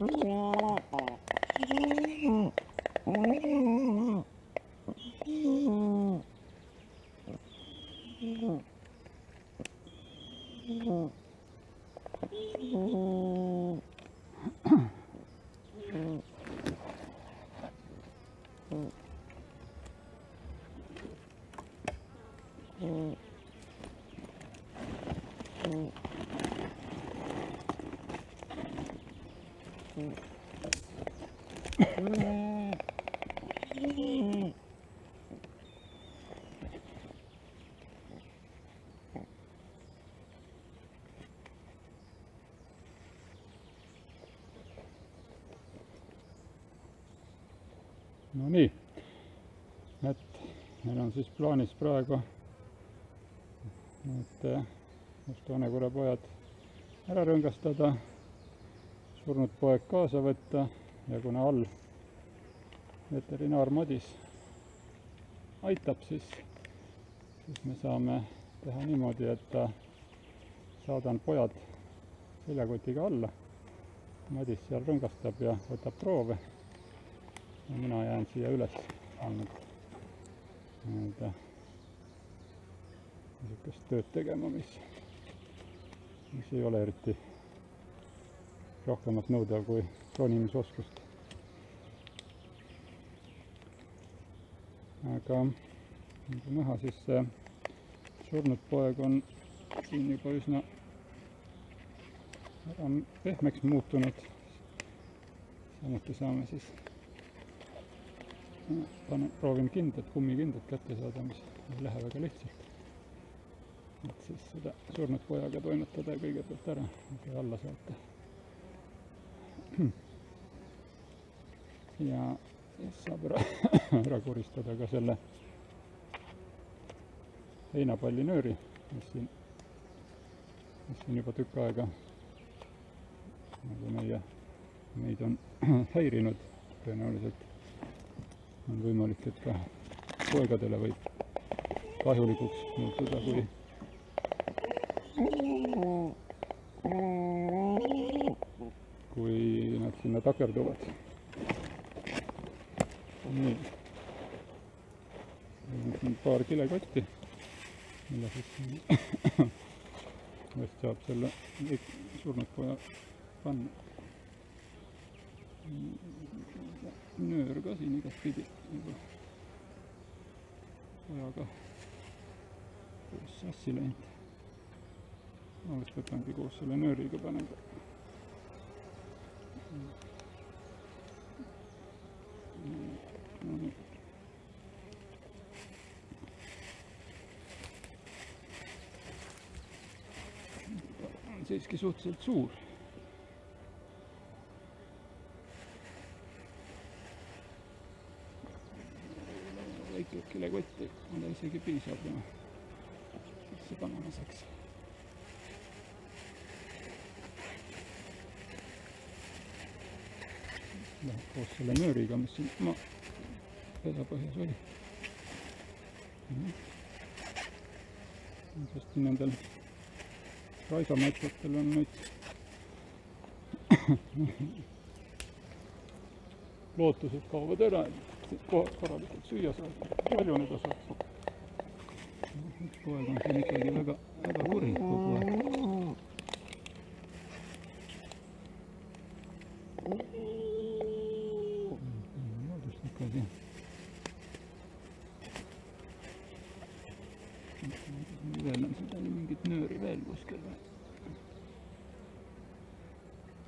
Mm-hmm. Nonii, et meil on siis plaanis praegu need eh, Must-Vanekoera pojad ära rõngastada, surnud poeg kaasa võtta ja kuna all veterinaar Madis aitab, siis, siis me saame teha niimoodi, et saadan pojad seljakotiga alla. Madis seal rõngastab ja võtab proove ja mina jään siia üles ainult nii-öelda niisugust tööd tegema, mis, mis ei ole eriti rohkemat nõudev kui ronimisoskust. aga nagu näha, siis see surnud poeg on siin juba üsna ära pehmeks muutunud. samuti saame siis panen, proovin kindlat, kummikindlat kätte saada, mis ei lähe väga lihtsalt. et siis seda surnud pojaga toimetada kõigepealt ära ja alla saata. ja siis saab ära, ära koristada ka selle heinapallinööri, mis siin, mis siin juba tükk aega nagu meie, meid on häirinud tõenäoliselt on võimalik, et ka poegadele võib kahjulikuks muutuda, kui kui nad sinna takerduvad. nii. siin paar kilekotti, mille siis millest saab selle surnud poja panna nöör ka siin igatpidi juba pojaga koos sassi läinud. vist võtangi koos selle nööriga panen ka. no nii. siiski suhteliselt suur väike kilekott, mida isegi piisab ja sisse panemiseks. Läheb koos selle nööriga, mis siin maa pesapõhjas oli. sest nendel raisamatsatel on nüüd lootused kaovad ära, et kohad korralikult süüa saada, paljuneda üks poeg on siin ikkagi väga, väga kuri kogu aeg. loodust ikkagi. veel on seda mingit nööri veel kuskil või?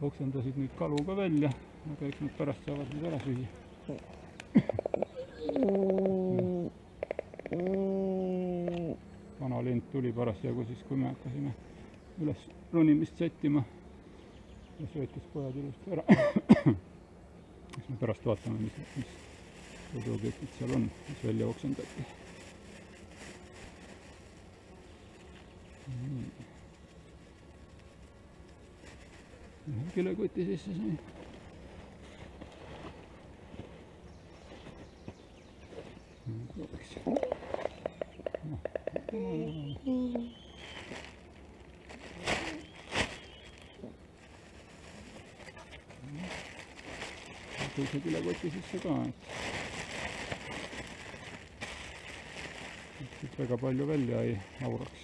oksendasid nüüd kalu ka välja, aga eks nad pärast saavad need ära süüa. Tuli parasjagu siis, kui me hakkasime üles ronimist sättima ja söötis pojad ilusti ära. eks me pärast vaatame, mis, mis toiduobjektid seal on, mis välja oksendati. ühe kilekoti sisse sai. prooviks. Teise kilekoti sisse ka, et et siit väga palju välja ei auraks.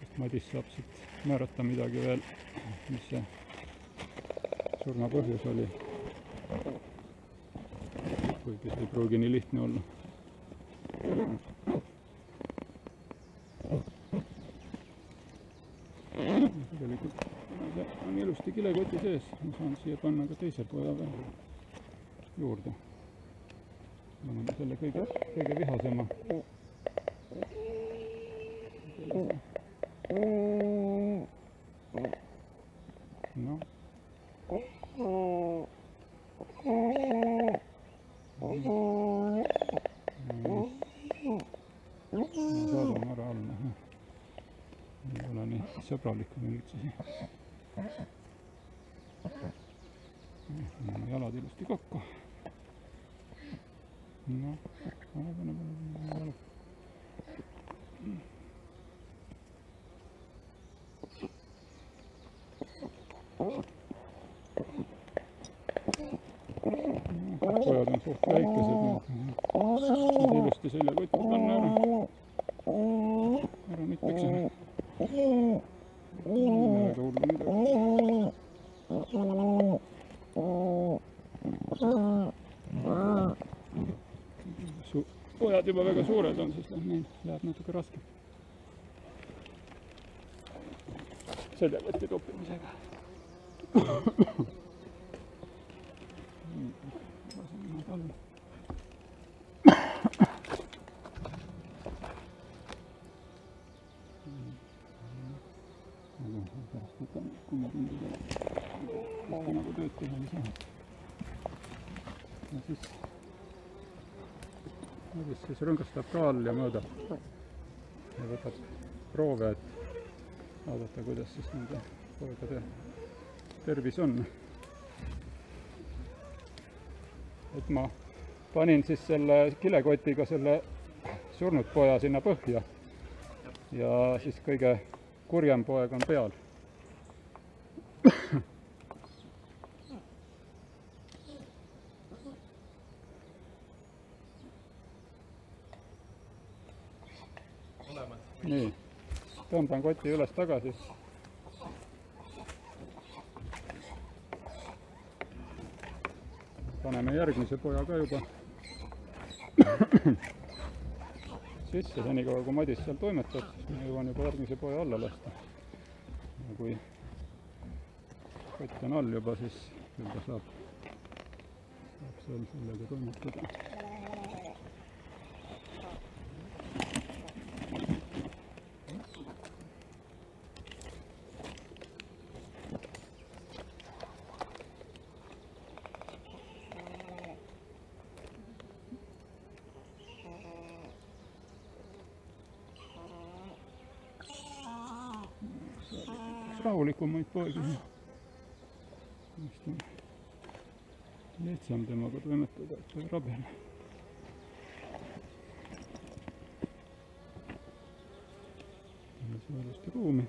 sest Madis saab siit määrata midagi veel, mis see surma põhjus oli. kuigi see ei pruugi nii lihtne olla. tegelikult kuna see on ilusti kilekoti sees, ma saan siia panna ka teise poja veel juurde. paneme selle kõige, kõige vihasema. noh. saadame ära alla. ei ole nii sõbralik üldsegi. paneme jalad ilusti kokku. noh, pane, pane, pane, pane jalad. Pojad on suht väikesed, nii et ilusti seljakotti panna ära. ära mitmeks ära. väga hullu midagi. Pojad juba väga suured on, siis läheb neil, läheb natuke raskem. seljakotti toppimisega. laseme nad alla. aga pärast võtan kummitundide ikka nagu tööd teha ei saa. ja siis, Madis siis rõngastab ka all ja mõõdab ja võtab proove, et vaadata, kuidas siis nende poegade tervis on. et ma panin siis selle kilekotiga selle surnud poja sinna põhja ja siis kõige kurjem poeg on peal. nii, tõmban koti üles tagasi. paneme järgmise poja ka juba sisse, senikaua kui Madis seal toimetab, siis ma jõuan juba järgmise poja alla lasta. ja kui kott on all juba, siis juba saab, saab seal sellega toimetada. Rahulikumaid poegi. vist on lihtsam temaga toimetada, et ta ei rabele. teeme siia ilusti ruumi.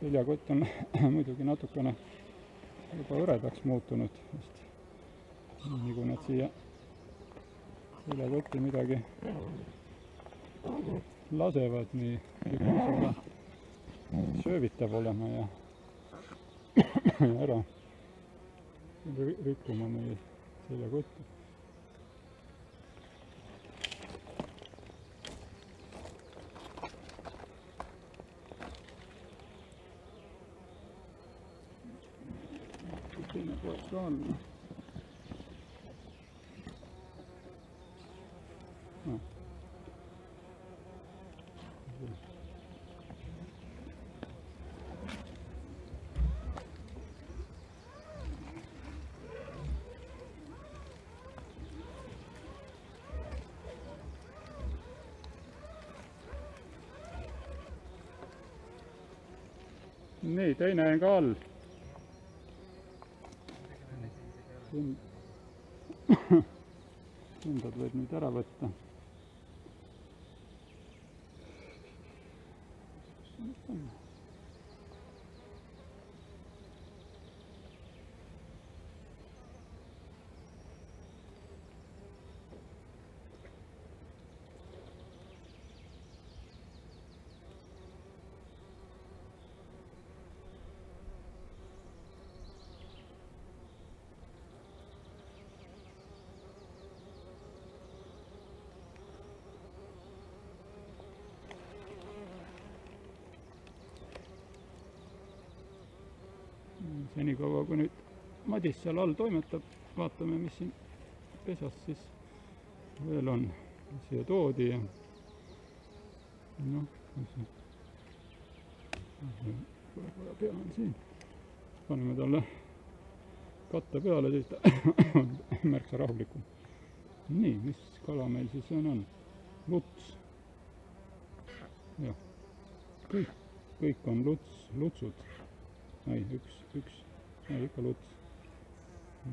seljakott on muidugi natukene juba hõredaks muutunud, sest nii kui nad siia seljakotti midagi lasevad, nii seda söövitav olema ja, ära ri- rikkuma meie seljakotti. teine poeg ka all. Teine on ka all. tundad võib nüüd ära võtta. vaatame. Senikaua, kui nüüd Madis seal all toimetab, vaatame, mis siin pesas siis veel on. siia toodi ja noh, võib-olla pea on siin. paneme talle katte peale, siis ta on märksa rahulikum. nii, mis kala meil siis on, on? luts. jah, kõik, kõik on luts, lutsud ei, üks, üks, ei ikka luts.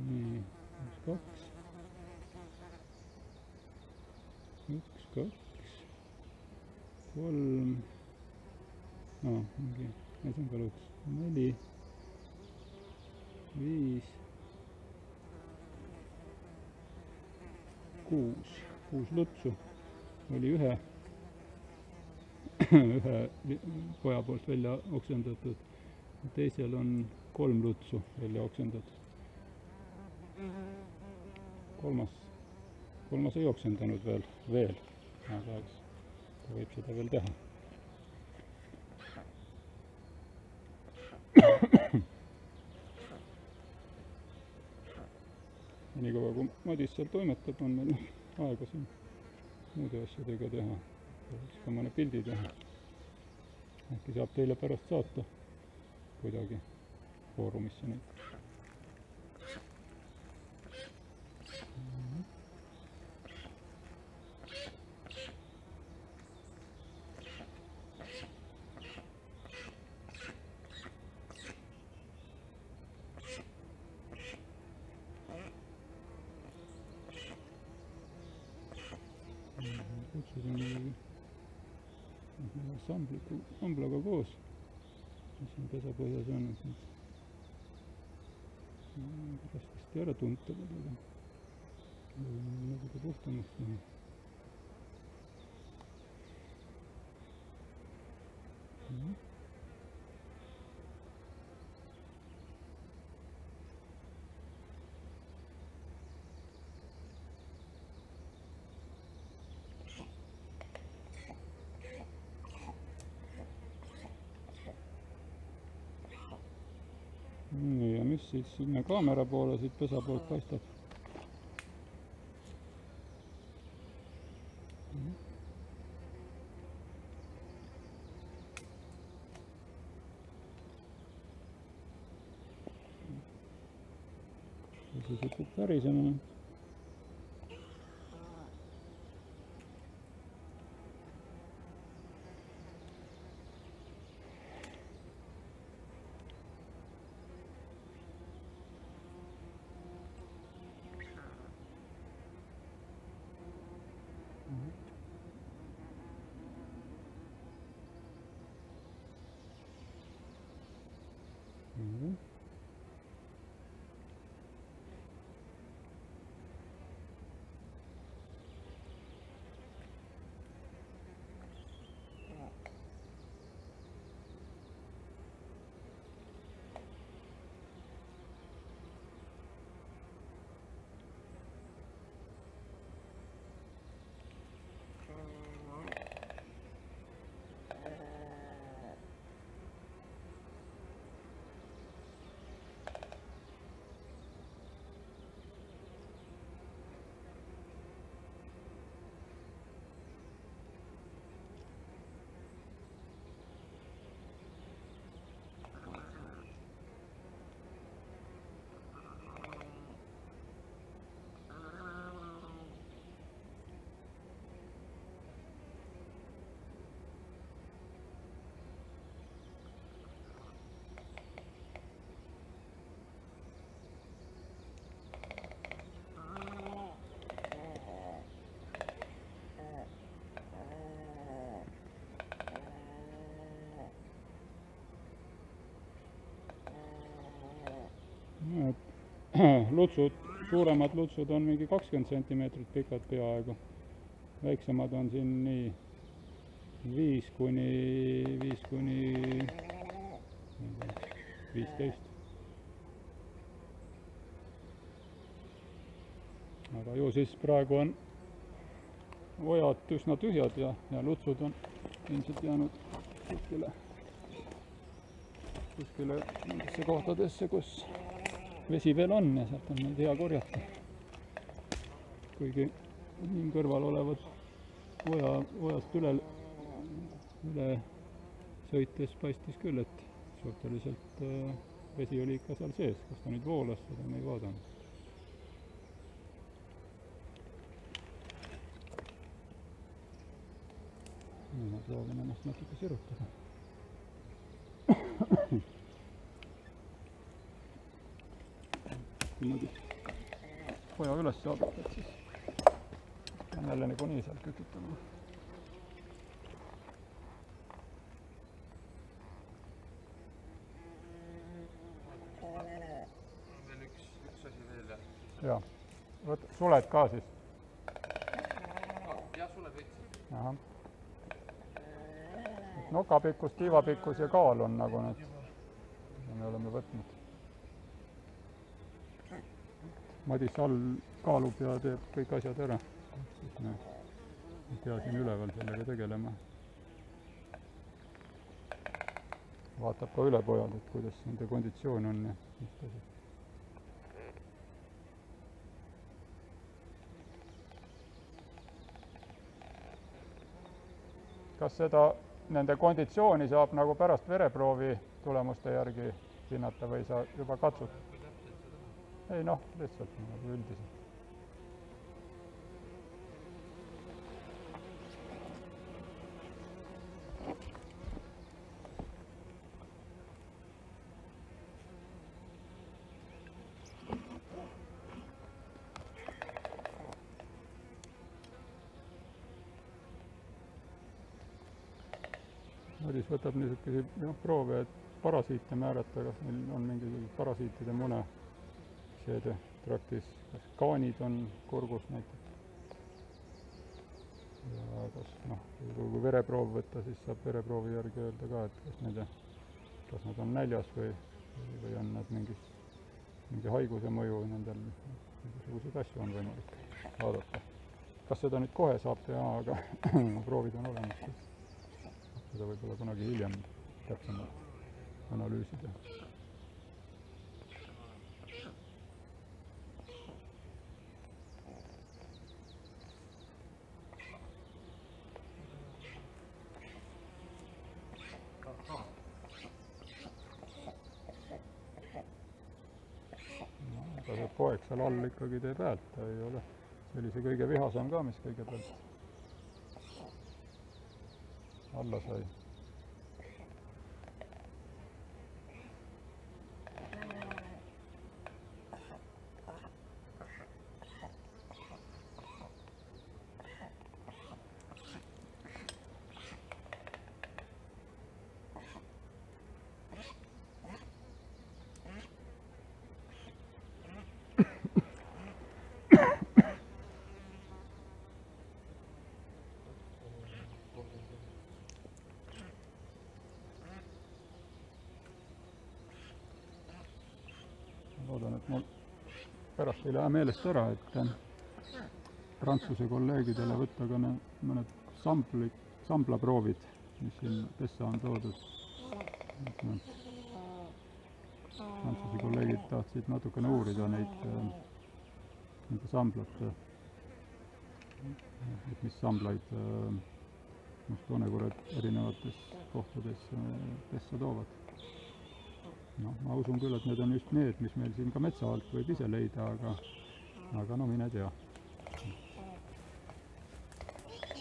nii, üks, kaks. üks, kaks, kolm. aa, ei see on ka luts. neli, viis, kuus, kuus lutsu oli ühe, ühe poja poolt välja oksendatud teisel on kolm lutsu välja oksendatud. kolmas, kolmas ei oksendanud veel, veel, aga eks ta võib seda veel teha. niikaua kui Madis seal toimetab, on meil aega siin muude asjadega teha. võiks ka mõne pildi teha. äkki saab teile pärast saata kuidagi Foorumisse neid. kutsusin muidugi sambliku, samblaga koos. Mis siin pesapõhjas on, et nüüd raskesti ära tuntavad, aga nagu ta puhtamaks teha. Mm-hmm. Mis siis sinna kaamera poole siit pesa poolt paistab? ja siis hakkab värisema. Et lutsud, suuremad lutsud on mingi kakskümmend sentimeetrit pikad peaaegu. väiksemad on siin nii viis kuni, viis kuni viisteist. aga ju siis praegu on ojad üsna tühjad ja, ja lutsud on ilmselt jäänud kuskile, kuskile nendesse kohtadesse, kus vesi veel on ja sealt on neid hea korjata. kuigi siin kõrval olevat oja, ojast üle, üle sõites paistis küll, et suhteliselt äh, vesi oli ikka seal sees, kas ta nüüd voolas, seda me ei vaadanud. nüüd ma proovin ennast natuke sirutada. niimoodi poja üles saadad, siis pean jälle niikuinii sealt kükitama. jaa, vot suled ka siis. jah, suled võtsin. ahah. nokapikkus, tiivapikkus ja kaal on nagu need, me oleme võtnud. Madis all kaalub ja teeb kõik asjad ära. siis me ei pea siin üleval sellega tegelema. vaatab ka üle pojad, et kuidas nende konditsioon on ja mis asjad. kas seda, nende konditsiooni saab nagu pärast vereproovi tulemuste järgi hinnata või sa juba katsud? Ei noh, lihtsalt nagu üldiselt. Madis võtab niisuguseid noh, proove, et parasiite määrata, kas neil on mingisugused parasiitide mune seedetraktis, kas kaanid on kurgus näiteks. ja kas noh, kui vereproov võtta, siis saab vereproovi järgi öelda ka, et kas nende, kas nad on näljas või, või on nad mingis, mingi haiguse mõju nendel, mingisuguseid asju on võimalik vaadata. kas seda nüüd kohe saab teha, aga proovid on olemas, seda võib-olla kunagi hiljem täpsemalt analüüsida. no aga see poeg seal all ikkagi teeb häält, ta ei ole sellise kõige vihasem ka, mis kõigepealt alla sai. loodan, et mul pärast ei lähe meelest ära, et äh, Prantsuse kolleegidele võtta ka ne- mõned samplid, samblaproovid, mis siin pessa on toodud. nad, Prantsuse kolleegid tahtsid natukene uurida neid, äh, nende samblate, et mis samblaid äh, mustjoonekurad erinevates kohtades pessa toovad noh, ma usun küll, et need on just need, mis meil siin ka metsa alt võib ise leida, aga, aga no mine tea.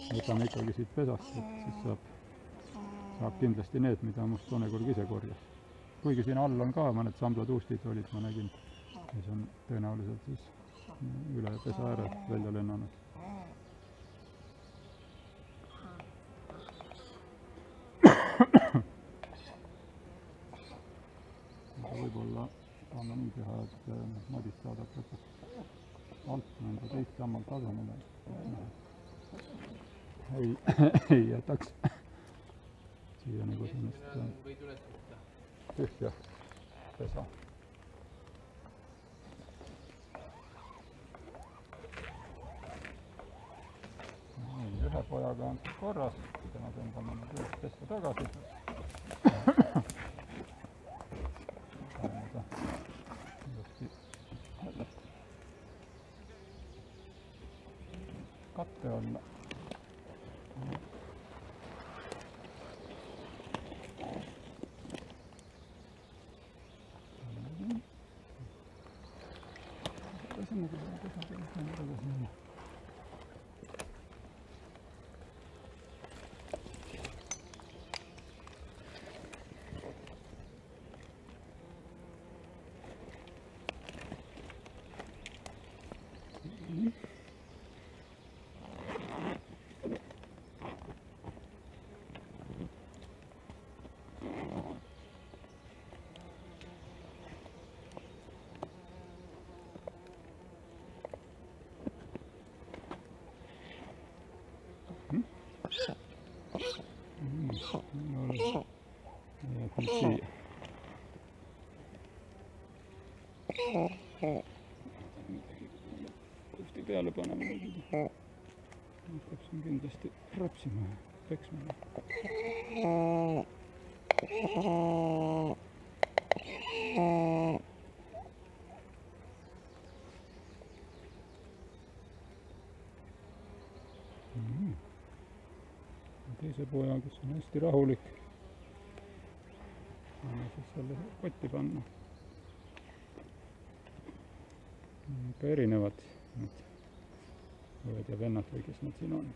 võtame ikkagi siit pesast, et siis saab, saab kindlasti need, mida must toonekurg ise korjas. kuigi siin all on ka mõned samblatuustid olid, ma nägin, mis on tõenäoliselt siis üle pesa ääre välja lennanud. aga võib-olla saame nii teha, et äh, Madis saadab lõpuks alt nende teist samal tasemel, et noh, ei, ei jätaks siia nagu sellist äh, võid üles võtta. tühja pesa. nii, ühe pojaga on korras, tema tõmbame nüüd üles pesta tagasi. Saame ta ilusti katte alla. pesame, pesame, pesame, pesame tagasi minna. Jääb nüüd siia. püsti peale panema muidugi. hakkab siin kindlasti rapsima ja peksma. Poja, kes on hästi rahulik. saame siis selle kotti panna. ikka erinevad need õed ja vennad või kes nad siin on.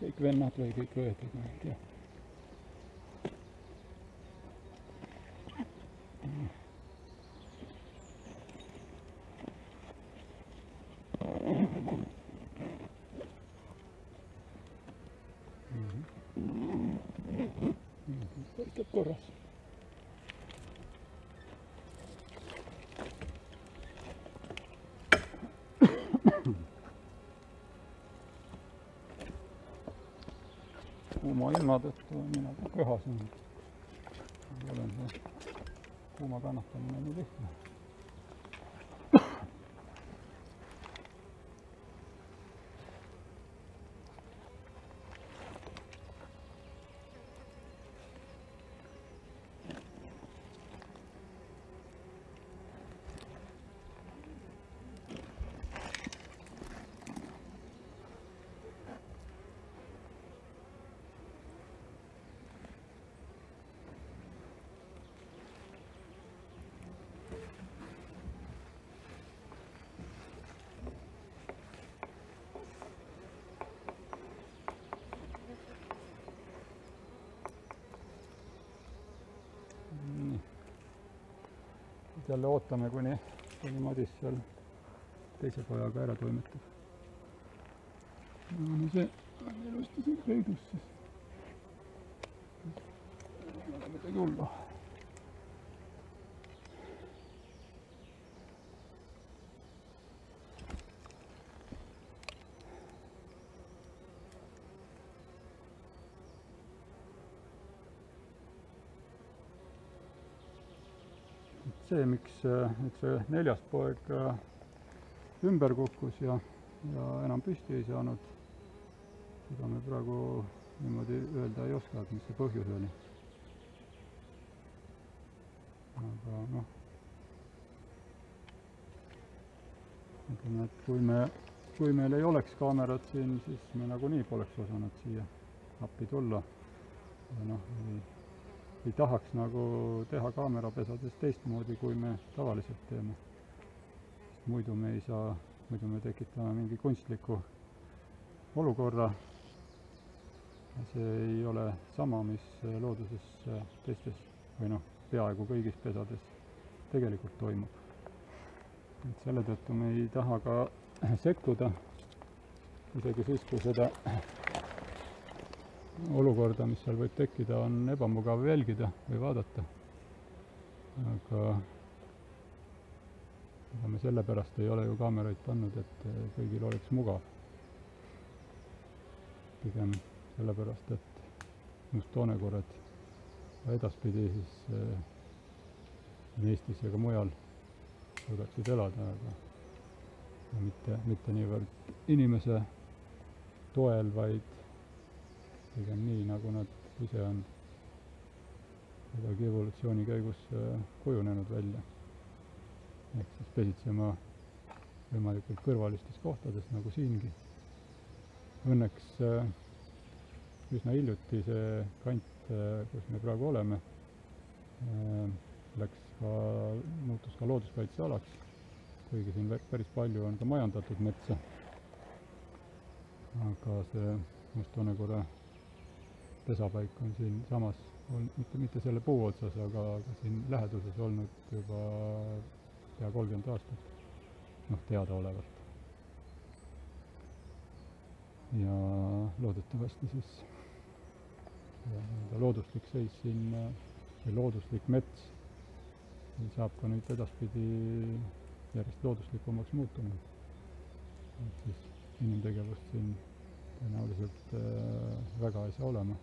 kõik vennad või kõik õed ma ei tea. paistab korras. Kuuma ilma tõttu olen mina ka köhas olnud. ei ole see kuuma kannatamine nii lihtne. nii. Nüüd jälle ootame, kuni, kuni Madis seal teise pojaga ära toimetab. no no see on ilusti siin peidus siis. ei ole midagi hullu. See, miks äh, nüüd see neljas poeg äh, ümber kukkus ja, ja enam püsti ei saanud, seda me praegu niimoodi öelda ei oska, et mis see põhjus oli. aga noh, ütleme, et kui me, kui meil ei oleks kaamerat siin, siis me nagunii poleks osanud siia appi tulla. ja noh, ei tahaks nagu teha kaamerapesades teistmoodi, kui me tavaliselt teeme. muidu me ei saa, muidu me tekitame mingi kunstliku olukorra. see ei ole sama, mis looduses teistes või noh, peaaegu kõigis pesades tegelikult toimub. et selle tõttu me ei taha ka sekkuda, isegi siis, kui seda olukorda, mis seal võib tekkida, on ebamugav jälgida või vaadata. aga ega me sellepärast ei ole ju kaameraid pannud, et äh, kõigil oleks mugav. pigem sellepärast, et mustoonekored ka edaspidi siis äh, nii Eestis ja ka mujal suudaksid elada, aga mitte, mitte niivõrd inimese toel, vaid pigem nii, nagu nad ise on kuidagi evolutsiooni käigus äh, kujunenud välja. ehk siis pesitsema võimalikult kõrvalistes kohtades, nagu siingi. Õnneks äh, üsna hiljuti see kant, äh, kus me praegu oleme, läks ka, muutus ka looduskaitsealaks, kuigi siin päris palju on ka majandatud metsa. aga see musttoonekore pesapaik on siinsamas olnud, mitte, mitte selle puu otsas, aga, aga siin läheduses olnud juba pea kolmkümmend aastat, noh, teadaolevalt. ja loodetavasti siis nii-öelda looduslik seis siin või looduslik mets siin saab ka nüüd edaspidi järjest looduslikumaks muutuma. et siis inimtegevust siin tõenäoliselt äh, väga ei saa olema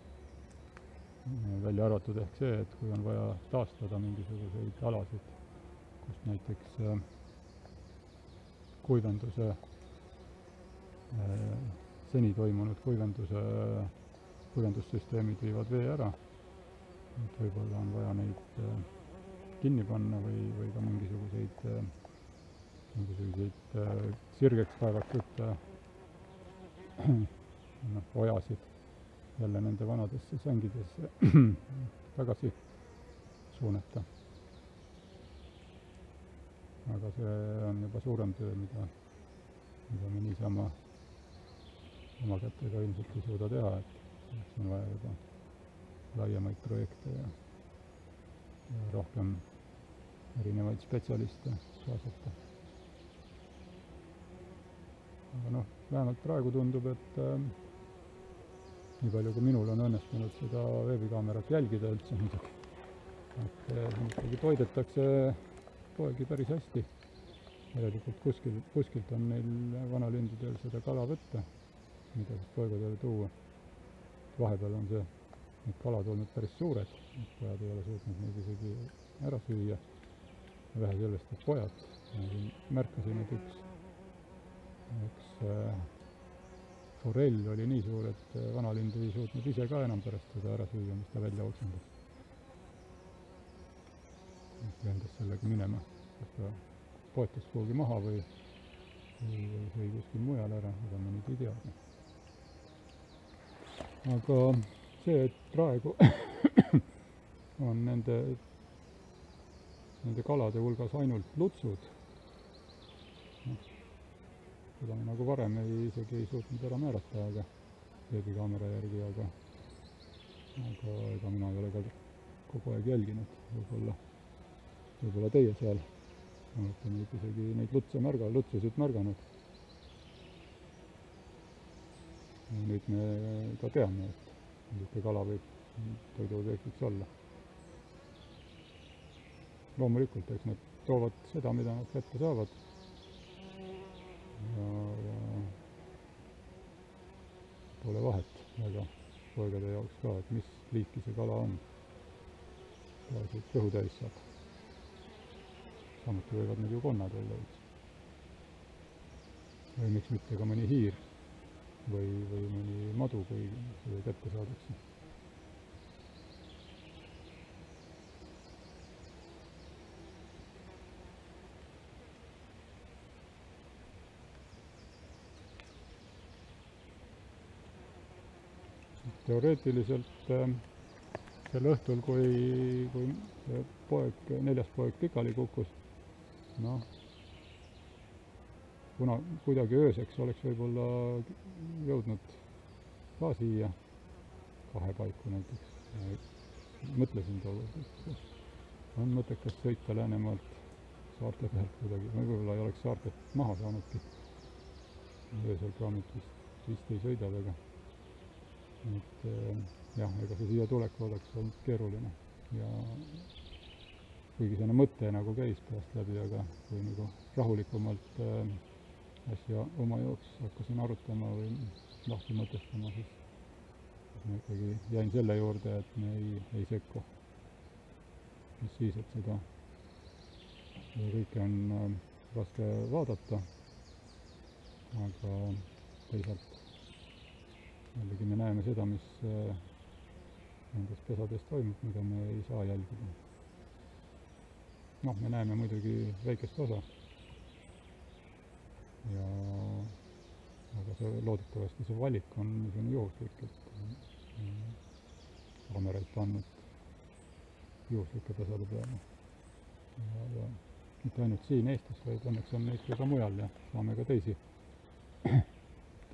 välja arvatud ehk see, et kui on vaja taastada mingisuguseid alasid, kus näiteks äh, kuivenduse, äh, seni toimunud kuivenduse, kuivendussüsteemid viivad vee ära, et võib-olla on vaja neid äh, kinni panna või, või ka mingisuguseid, mingisuguseid sirgeks kaevatud noh, ojasid jälle nende vanadesse sängidesse tagasi suunata. aga see on juba suurem töö, mida, mida me niisama oma kätega ilmselt ei suuda teha, et selleks on vaja juba laiemaid projekte ja, ja rohkem erinevaid spetsialiste kaasata. aga noh, vähemalt praegu tundub, et äh, nii palju, kui minul on õnnestunud seda veebikaamerat jälgida üldse muidugi. et siin ikkagi toidetakse poegi päris hästi. järelikult kuskil, kuskilt on neil vanalindudel seda kala võtta, mida siis poegadele tuua. vahepeal on see, need kalad olnud päris suured, et pojad ei ole suutnud neid isegi ära süüa. vähe sellest, et pojad, ma siin märkasin, et üks, üks äh, forell oli nii suur, et vanalind ei suutnud ise ka enam pärast seda ära süüa, mis ta välja oksendas. lendas sellega minema, kas ta poetas kuhugi maha või, või, või sõi kuskil mujal ära, ega me nüüd ei teagi. aga see, et praegu on nende, nende kalade hulgas ainult lutsud, seda me nagu varem ei, isegi ei suutnud ära määrata, aga veebikaamera järgi, aga aga ega mina ei ole ka kogu aeg jälginud, võib-olla, võib-olla teie seal olete neid isegi, neid lutse märga, lutsesid märganud. nüüd me ka teame, et niisugune kala võib toiduobjektiks olla. loomulikult, eks nad toovad seda, mida nad kätte saavad ja, ja pole vahet väga poegade jaoks ka, et mis liiki see kala on. peaasi, et kõhu täis saab. samuti võivad need ju konnad olla üldse. või miks mitte ka mõni hiir või, või mõni madu, kui seda kätte saadakse teoreetiliselt äh, sel õhtul, kui, kui poeg, neljas poeg pikali kukkus, noh, kuna kuidagi ööseks oleks võib-olla jõudnud ka siia, kahe paiku näiteks, mõtlesin tookord, et on mõttekas sõita Läänemaalt saarte pealt kuidagi, või võib-olla ei oleks saartest maha saanudki. öösel praamid vist, vist ei sõida väga et äh, jah, ega see siia tulek oleks olnud keeruline ja kuigi selline mõte nagu käis peast läbi, aga kui nagu rahulikumalt äh, asja oma jaoks hakkasin arutama või lahti mõtestama, siis siis ma ikkagi jäin selle juurde, et me ei, ei sekku. mis siis, et seda, kõike on äh, raske vaadata, aga teisalt jällegi me näeme seda, mis äh, nendes pesades toimub, mida me ei saa jälgida. noh, me näeme muidugi väikest osa. ja aga see loodetavasti see valik on niisugune juhuslik, et mm, kaameraid pannud juhuslike pesade peale. ja, ja mitte ainult siin Eestis, vaid õnneks on neid ka mujal ja saame ka teisi,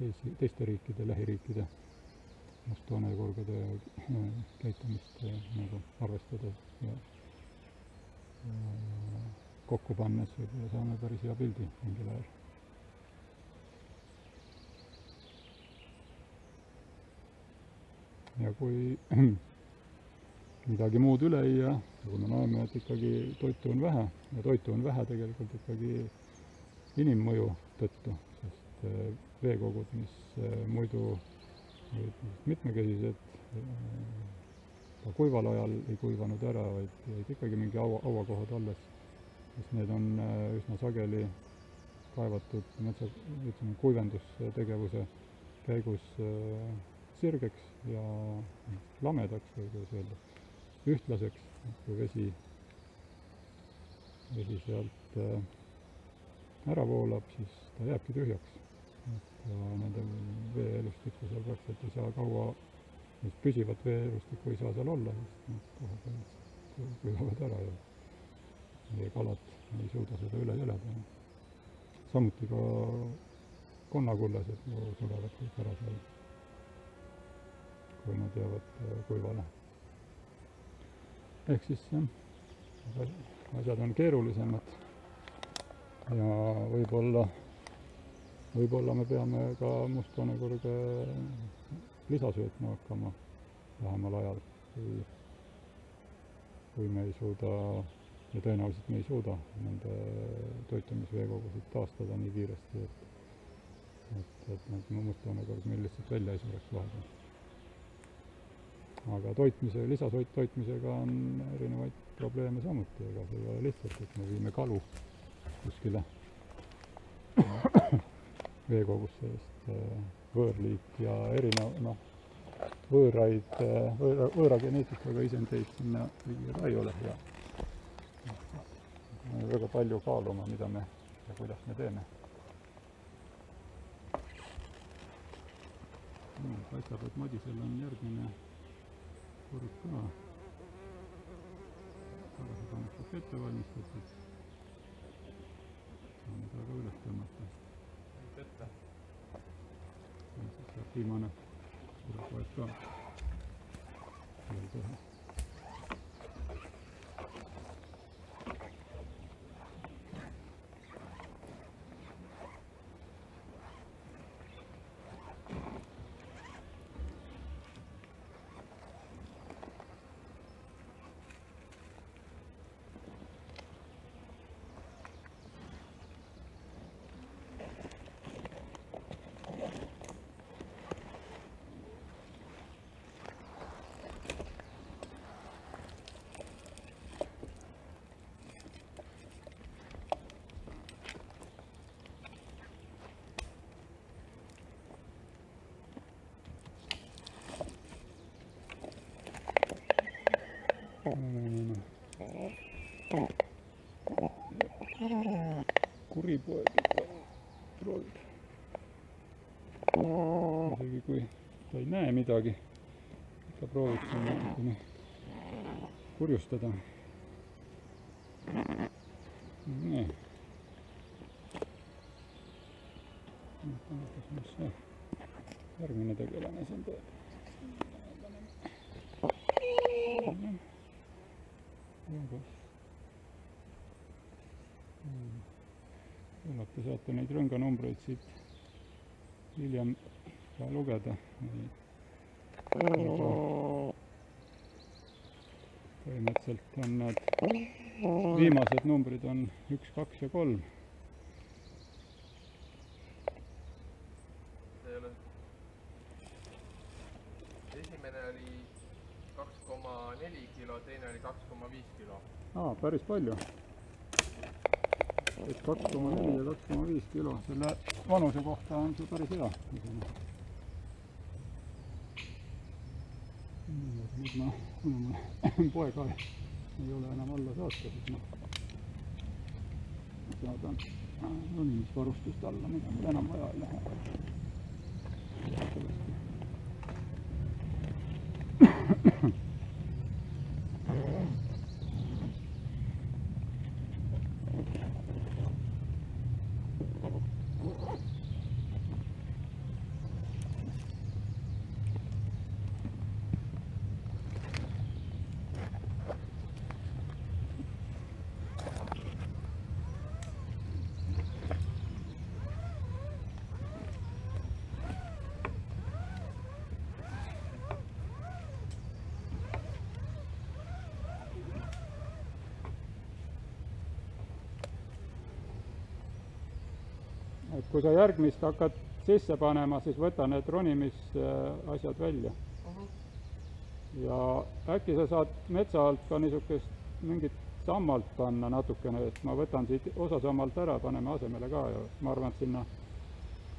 teisi, teiste riikide, lähiriikide mustjoonekurgade käitumist äh, nagu arvestades ja, ja kokku pannes võib-olla saame päris hea pildi mingil ajal. ja kui midagi muud üle ei jää, kui me näeme, et ikkagi toitu on vähe ja toitu on vähe tegelikult ikkagi inimmõju tõttu, sest äh, veekogud, mis äh, muidu mitmekesised, ka kuival ajal ei kuivanud ära, vaid jäid ikkagi mingi haua, hauakohad alles, sest need on äh, üsna sageli kaevatud metsa, ütleme, kuivendustegevuse käigus äh, sirgeks ja lamedaks või kuidas öelda, ühtlaseks, kui vesi, vesi sealt äh, ära voolab, siis ta jääbki tühjaks ja nende veeelustikku seal praktiliselt ei saa kaua, sellist püsivat veeelustikku ei saa seal olla, sest nad kohe kuivavad ära ja meie kalad ei suuda seda üle elada. samuti ka konnakullased ju surevad kõik ära seal, kui nad jäävad äh, kuivale. ehk siis jah, asjad on keerulisemad ja võib-olla võib-olla me peame ka mustjoonekurge lisa söötma hakkama lähemal ajal, kui, kui me ei suuda ja tõenäoliselt me ei suuda nende toitumisveekogusid taastada nii kiiresti, et et, et need mustjoonekurg meil lihtsalt välja ei sureks vahepeal. aga toitmise, lisasoit toitmisega on erinevaid probleeme samuti, ega see ei ole lihtsalt, et me viime kalu kuskile veekogusse, sest äh, võõrliik ja erinev, noh, võõraid, äh, võõra, võõra geneetikaga isendeid sinna viia ka ei ole hea. me väga palju kaaluma, mida me ja kuidas me teeme. paistab, et Madisel on järgmine kurg ka tagasipanekuks ette valmistatud. saame ta ka üles tõmmata ette. siis saab viimane kurgupoeg ka kuri poeg ikka, troll. isegi kui ta ei näe midagi, ikka proovib siin natukene kurjustada. nii. vaatame, mis see järgmine tegelane siin teeb. umbes. küllap te saate neid rõnganumbreid siit hiljem ka lugeda. põhimõtteliselt on nad viimased numbrid on üks, kaks ja kolm. esimene oli kaks koma neli kilo, teine oli kaks koma viis kilo. aa, päris palju. Et kaks koma neli ja kaks koma viis kilo, selle vanuse kohta on see päris hea. nüüd ma, kuna mul poega ei ole enam alla saata, siis ma saadan ronimisvarustust alla, mida mul enam vaja ei lähe. Et kui sa järgmist hakkad sisse panema, siis võta need ronimisasjad välja. ja äkki sa saad metsa alt ka niisugust mingit sammalt panna natukene, et ma võtan siit osa sammalt ära, paneme asemele ka ja ma arvan, et sinna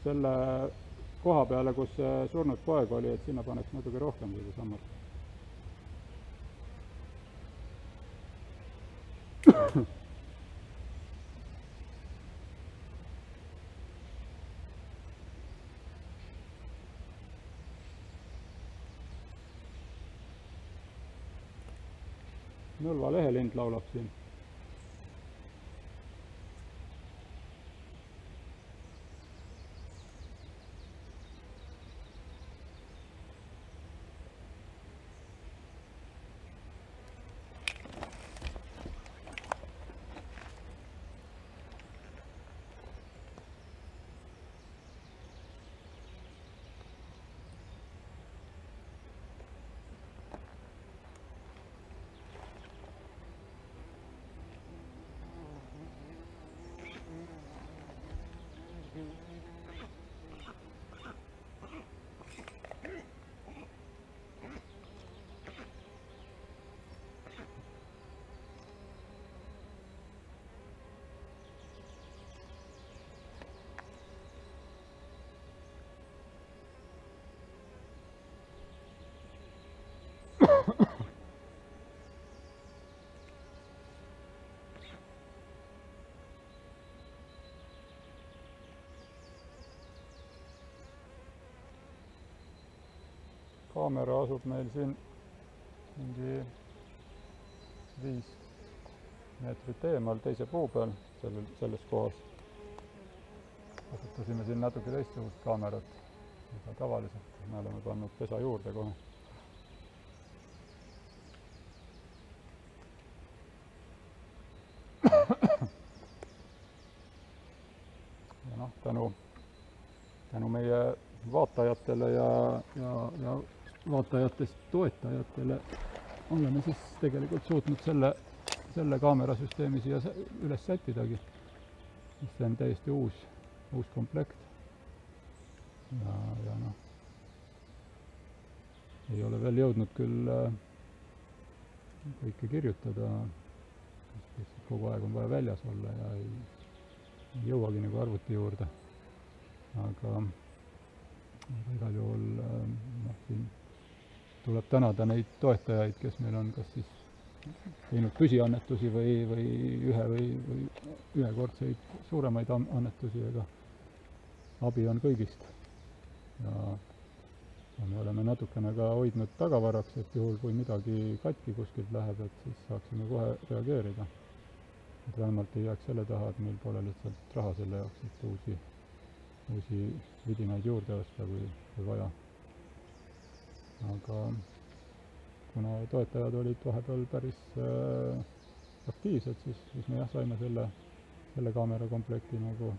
selle koha peale, kus see surnud poeg oli, et sinna paneks natuke rohkem seda sammalt. Nõlva lehelind laulab siin. kaamera asub meil siin mingi viis meetrit eemal teise puu peal, sellel, selles kohas. kasutasime siin natuke teistsugust kaamerat, mida tavaliselt me oleme pannud pesa juurde kohe. ja noh, tänu, tänu meie vaatajatele ja, ja, ja vaatajatest toetajatele oleme siis tegelikult suutnud selle, selle kaamerasüsteemi siia üles sättidagi. see on täiesti uus, uus komplekt. ja, ja noh, ei ole veel jõudnud küll äh, kõike kirjutada, sest kogu aeg on vaja väljas olla ja ei, ei jõuagi nagu arvuti juurde. aga, aga igal juhul äh, noh, siin tuleb tänada neid toetajaid, kes meil on kas siis teinud püsiannetusi või, või ühe või, või ühekordseid suuremaid an- annetusi, aga abi on kõigist. ja, ja me oleme natukene ka hoidnud tagavaraks, et juhul, kui midagi katki kuskilt läheb, et siis saaksime kohe reageerida. et vähemalt ei jääks selle taha, et meil pole lihtsalt raha selle jaoks, et uusi, uusi vidinaid juurde osta, kui, kui vaja aga kuna toetajad olid vahepeal päris äh, aktiivsed, siis, siis me jah, saime selle, selle kaamerakomplekti nagu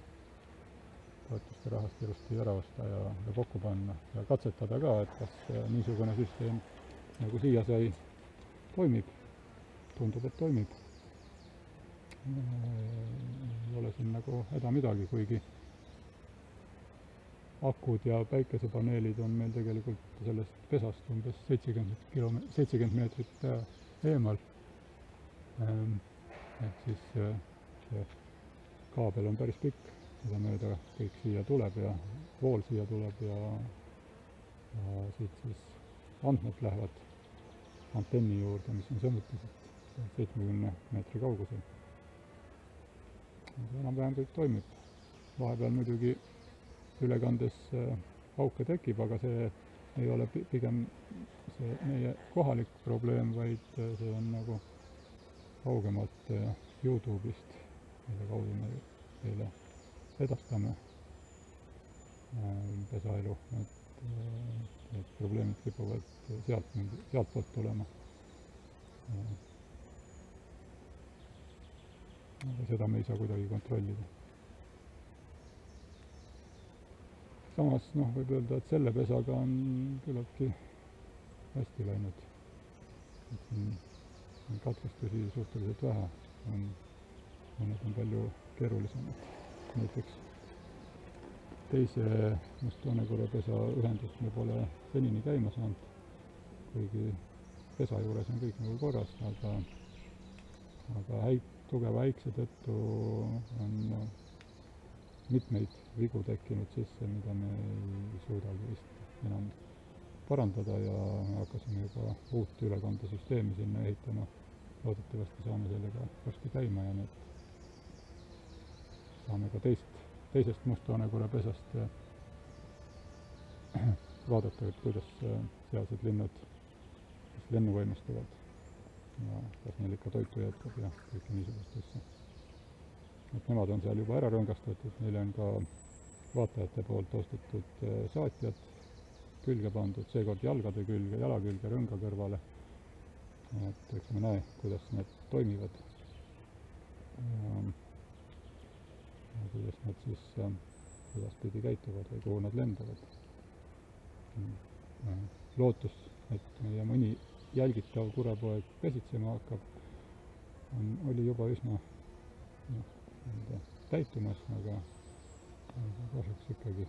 toetuste rahast ilusti ära osta ja, ja kokku panna ja katsetada ka, et kas äh, niisugune süsteem nagu siia sai, toimib. tundub, et toimib. ei ole siin nagu häda midagi, kuigi akud ja päikesepaneelid on meil tegelikult sellest pesast umbes seitsekümmend kilome-, seitsekümmend meetrit äh, eemal. Ähm, ehk siis äh, see kaabel on päris pikk, seda mööda kõik siia tuleb ja vool siia tuleb ja, ja siit siis andmed lähevad antenni juurde, mis on samuti siit seitsmekümne meetri kaugusel. enam-vähem kõik toimib. vahepeal muidugi ülekandes äh, auke tekib, aga see ei ole pi-, pigem see meie kohalik probleem, vaid äh, see on nagu kaugemalt äh, Youtube'ist, mille kaudu me teile edastame pesaelu, et need probleemid kipuvad sealt sealtpoolt tulema. aga seda me ei saa kuidagi kontrollida samas noh, võib öelda, et selle pesaga on küllaltki hästi läinud. et siin katkestusi suhteliselt vähe, on, mõned on palju keerulisemad. näiteks teise mustjoonekorrapesa ühendust me pole senini käima saanud, kuigi pesa juures on kõik nagu korras, aga aga häid, tugeva äikse tõttu on mitmeid vigu tekkinud sisse, mida me ei suudagi vist enam parandada ja me hakkasime juba uut ülekandesüsteemi sinna ehitama. loodetavasti saame sellega varsti käima ja need saame ka teist, teisest Must-Vaanekorra pesast vaadata, et kuidas sealsed linnud lennu võimestuvad ja kas neil ikka toitu jätkub ja kõike niisugust asja et nemad on seal juba ära rõngastatud, neile on ka vaatajate poolt ostetud äh, saatjad külge pandud, seekord jalgade külge, jala külge, rõnga kõrvale. et eks me näe, kuidas need toimivad. kuidas nad siis äh, edaspidi käituvad või kuhu nad lendavad. lootus, et meie mõni jälgitav kurepoeg pesitsema hakkab, on, oli juba üsna noh, nii-öelda täitumas, aga kahjuks ikkagi,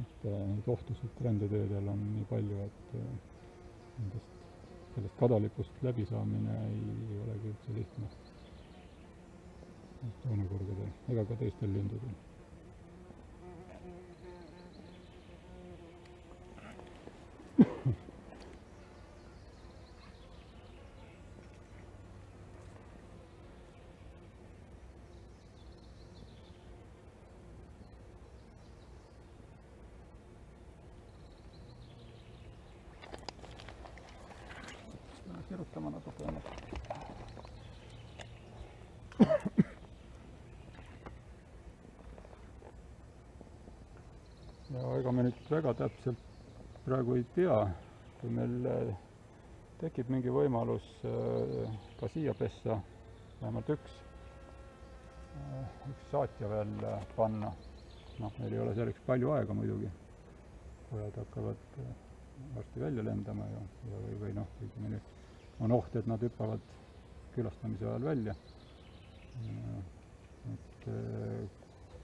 et äh, neid ohtusid rändeteedel on nii palju, et äh, nendest, sellest kadalipust läbisaamine ei, ei olegi üldse lihtne. toonekurgedel ega ka teistel lindudel kirutama natukene. ja ega me nüüd väga täpselt tea, kui meil äh, tekib mingi võimalus äh, ka siia pessa vähemalt üks, äh, üks saatja veel panna. noh, meil ei ole selleks palju aega muidugi, pojad hakkavad varsti välja lendama ja, ja või, või noh, ütleme nüüd on oht, et nad hüppavad külastamise ajal välja. et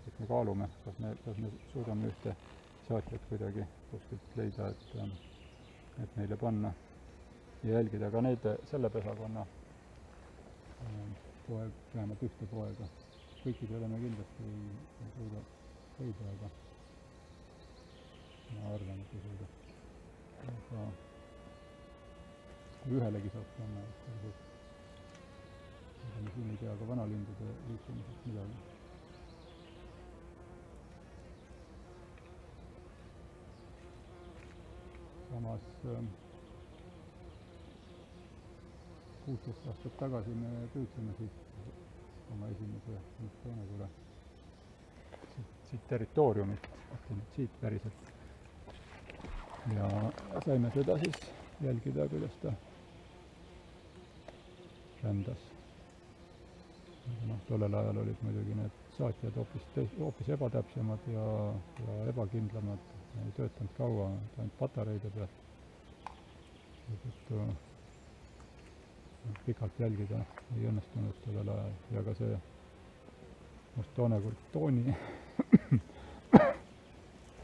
eks me kaalume, kas me, kas me suudame ühte saatjat kuidagi kuskilt leida, et, et neile panna ja jälgida ka neid, selle pesakonna poeg, vähemalt ühte poega. kõikide üle me kindlasti ei, ei suuda leida, aga ma arvan, et ei suuda. aga kui ühelegi saab panna, et sellised, ega me siin ei tea ka vanalindude liikumisest midagi. Samas kuusteist äh, aastat tagasi me püüdsime siit oma esimese mustjoonekule siit, siit territooriumilt, nüüd siit päriselt. ja saime seda siis jälgida, kuidas ta rändas. noh, tollel ajal olid muidugi need saatjad hoopis teis-, hoopis ebatäpsemad ja, ja ebakindlamad, ei töötanud kaua, ainult patareide peal. seetõttu pikalt jälgida ei õnnestunud sellel ajal ja ka see must toonekord Tooni,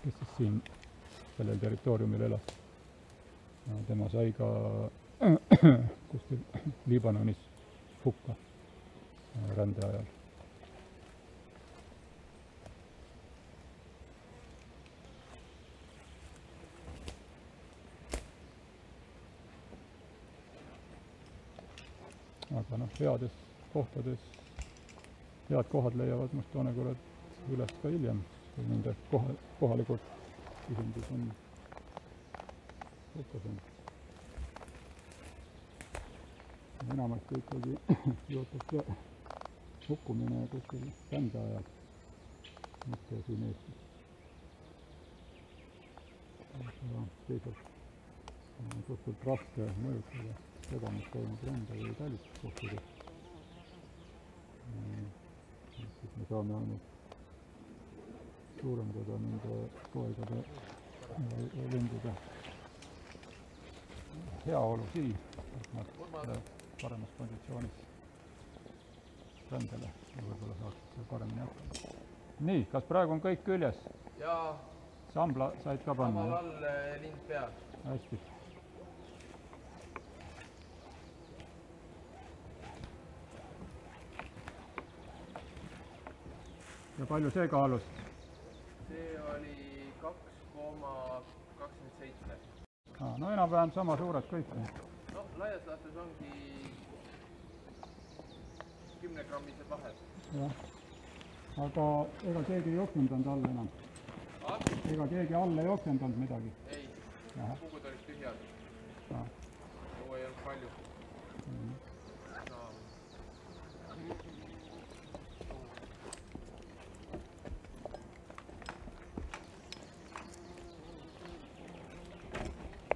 kes siis siin sellel territooriumil elas, tema sai ka kuskil Liibanonis hukka rände ajal. Aga noh, heades kohtades, head kohad leiavad mustoonekurad üles ka hiljem, kui nende koha, kohalikud ühendus on hukkas. enamasti ikkagi juhtus hukkumine kuskil rände ajal, mitte siin Eestis. aga teisalt on suhteliselt raske mõjutada seda, mis toimub rände või talitluskohtades. siis me saame ainult suurendada nende poegade ja lindude heaolu siin, et nad paremas konditsioonis rändele ja võib-olla saaksid paremini hakkama. nii, kas praegu on kõik küljes? ja sambla said ka panna? samal all eh, lind peal. hästi. Ja palju see kaalus? see oli kaks koma kakskümmend seitse. no enam-vähem sama suured kõik. no laias laastus ongi kümnegrammised vahed. jah. aga ega keegi ei oksendanud all enam? ega keegi all ei oksendanud midagi? ei, pugud olid tühjad, ei olnud palju Mhm. no,.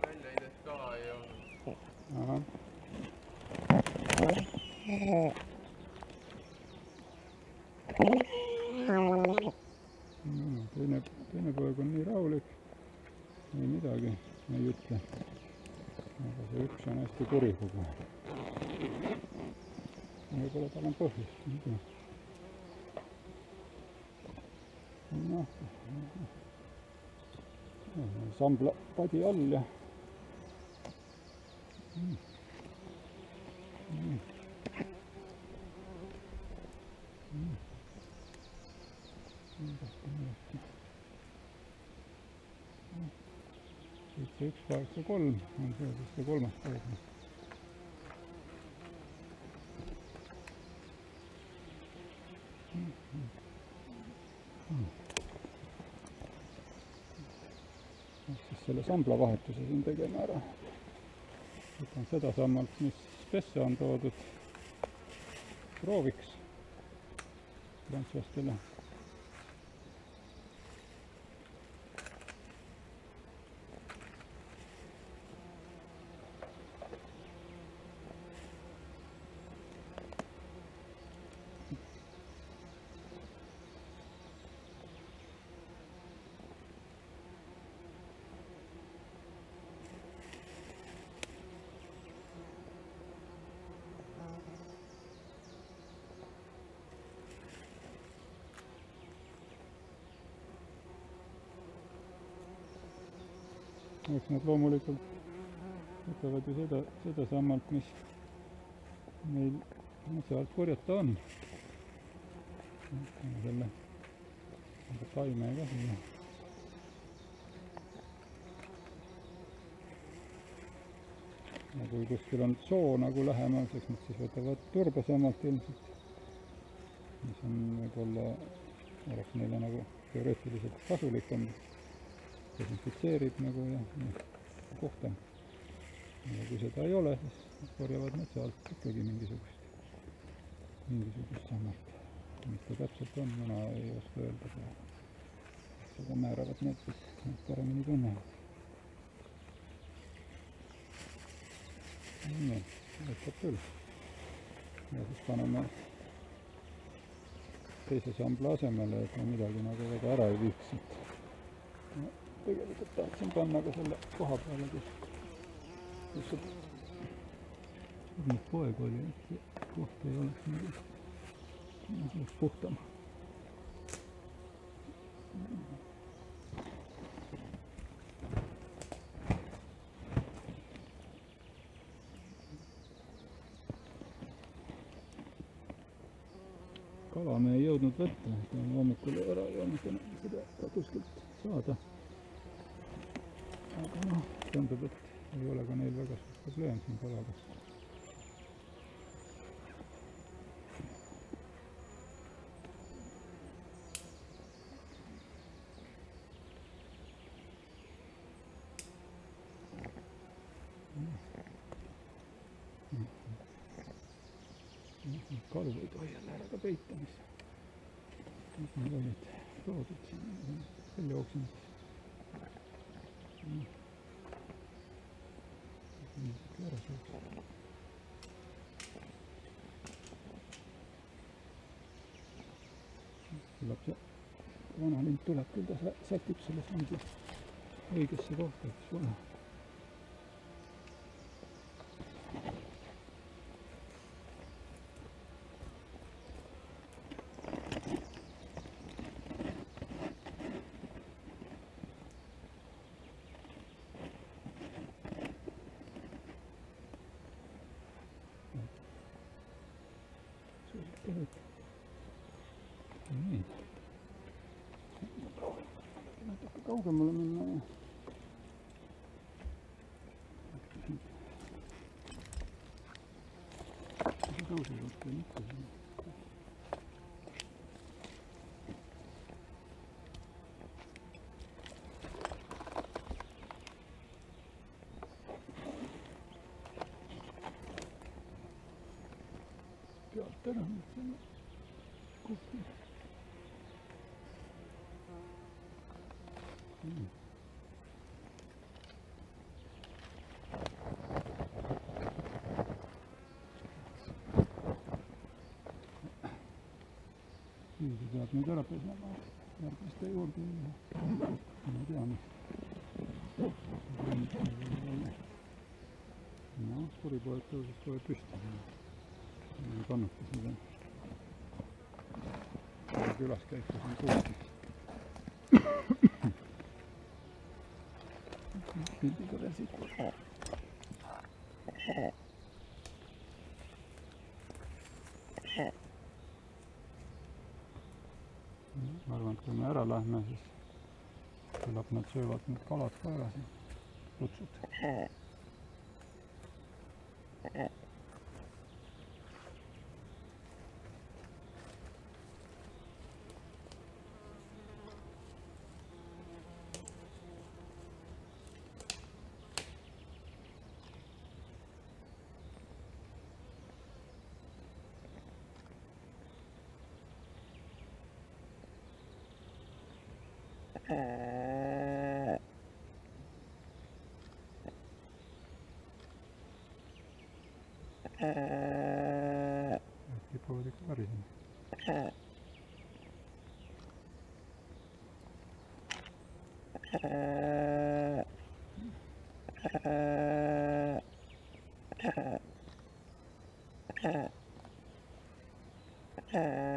väljaheidet ka ei olnud. ahah. No teine, teine poeg on nii rahulik, ei midagi ei ütle. aga see üks on hästi kuri kogu aeg. võib-olla tal on põhjust, ei tea. noh, sambla padi all ja seitse, üks, kaheksa, kolm on see siis selle sambla vahetuse siin tegema ära. võtan sedasamalt, mis pessa on toodud prooviks prantslastele. eks nad loomulikult võtavad ju seda, sedasamalt, mis meil metsa alt korjata on. võtame selle, selle taime ka siia. ja kui kuskil on soo nagu lähemal, siis nad siis võtavad turbasamalt ilmselt, mis on võib-olla, oleks neile nagu teoreetiliselt kasulikum desinfitseerib nagu ja noh, puhtam. ja kui seda ei ole, siis nad korjavad metsa alt ikkagi mingisugust, mingisugust sammast. mis ta täpselt on, mina ei oska öelda praegu. seda määravad need, kes neid paremini tunnevad. nii, aitab küll. ja siis paneme teise sambla asemele, et me midagi nagu väga ära ei viiks siit tegelikult tahtsin panna ka selle koha peale, kus, kus see surnud poeg oli, et see koht ei oleks nagu, oleks puhtam. kala me ei jõudnud võtta, peame hommikul ära joonud seda ka kuskilt saada. noh, tundub, et ei ole ka neil väga suur probleem siin kalaga. kalu ei tohi jälle ära ka peita, mis, mis meil olid loodud siin, välja jooksnud. ära suutnud. Küllap see vanalind tuleb, küll ta sä- sätib selle sandi õigesse kohta, eks ole. nii. natuke kaugemale minna ja. tõusu juurde mitte siin. pealt ära nüüd selle kohta. nüüd peab nüüd ära pesema, järgmiste juurde minna. ma ei tea, mis. noh, puripoeg tõusis kohe püsti. ei kannata seda. Külaskäiku siin kuulda. pildiga veel siit. ma arvan, et kui me ära lähme, siis küllap nad söövad need kalad ka ära siin, lutsud. Uh, uh, Aqui por onde que origem? Uh, uh, uh, uh, uh, uh, uh.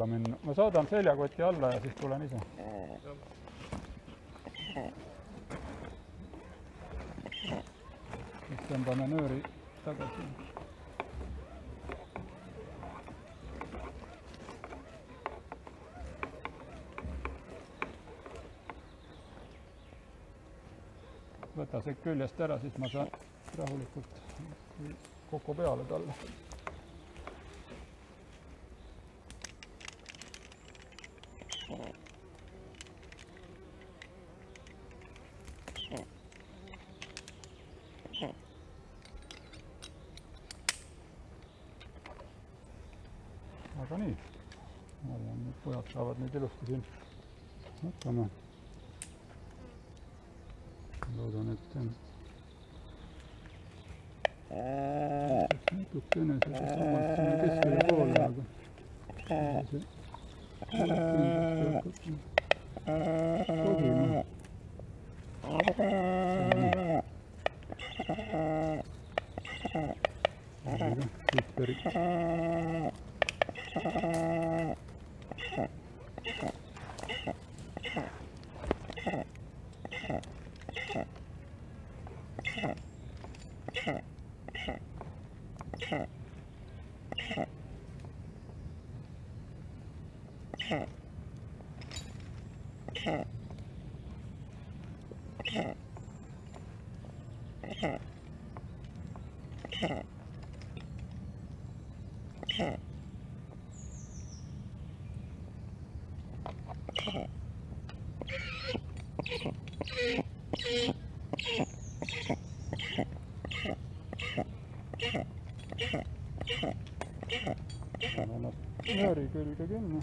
Alla minna. ma saadan seljakoti alla ja siis tulen ise. siis tõmbame nööri tagasi. võta see küljest ära, siis ma saan rahulikult, koko peale talle. aga nii, ma arvan, et pojad saavad nüüd ilusti siin hakkama. loodan, et natukene sedasamast sinna keskele poole, aga see kindlasti hakkab sobima. siit pärit panen ennast nööri külge kinni.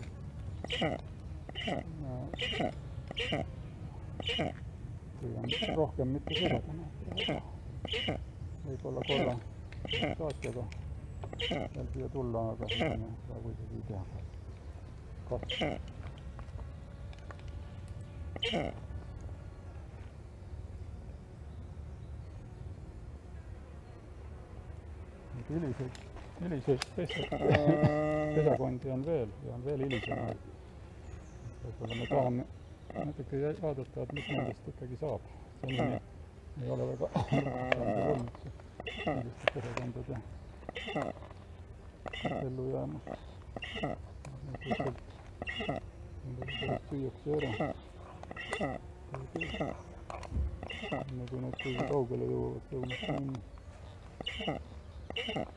püüan rohkem mitte segada. võib-olla korra saatjaga veel siia tulla, aga ma praegu isegi ei tea, kas. Neid hiliseid, hiliseid pesa- pesakondi on veel ja on veel hilisemaid. võib-olla me tahame natuke jä- vaadata, et mis nendest ikkagi saab. senini ei ole väga olnud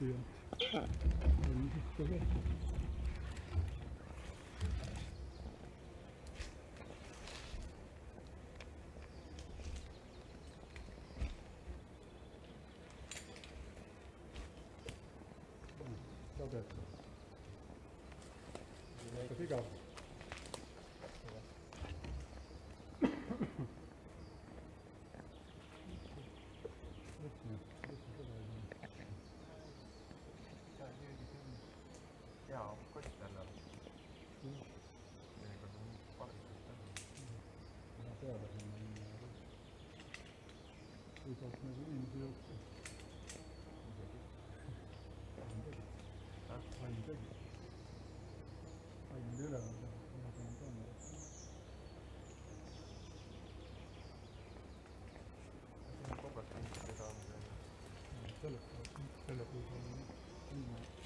vaeldud püüad. ilmselt ka veel. sagedus. kas igav? hea kott jälle. seekord on pargitud täna. ma tean, et ma ei tea. kui tooks nagu inimesi jooksu. isegi. ainult tegi. ainult üleval teha, ma saan panna. kogu aeg tundub, et seda on. selle, selle puhul on viimane.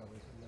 cabeza